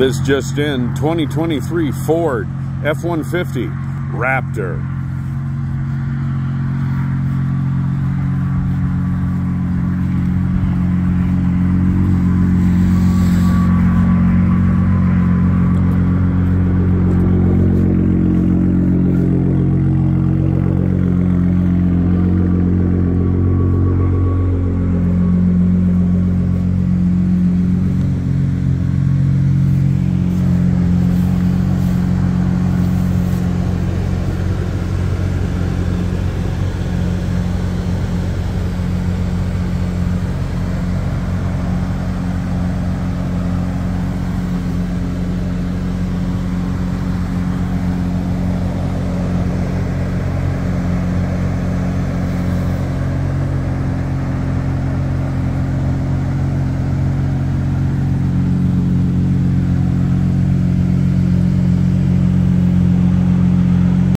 This just in 2023 Ford F-150 Raptor.